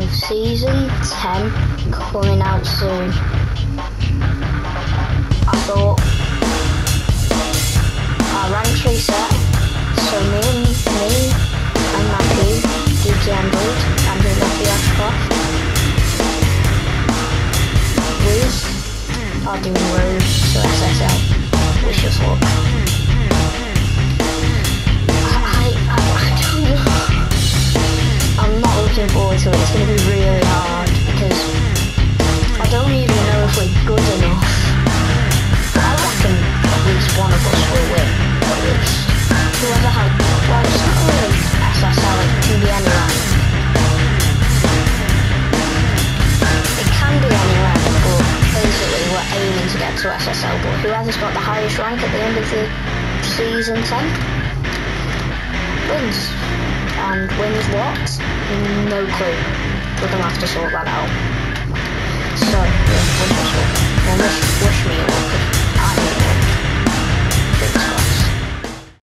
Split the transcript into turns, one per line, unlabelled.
with season 10 coming out soon. I thought our ranks reset, so me and me and Matthew, DJ Emerald, and Matthew Ashcroft, we are doing road to it. It's going to be really hard because I don't even know if we're good enough. I reckon at least one of us will win. At least. Whoever has, well, it's not really SSL, it can be any rank. It can be any but basically we're aiming to get to SSL. But whoever's got the highest rank at the end of the season 10 wins. And wins what? No clue. We're gonna have to sort that out. So,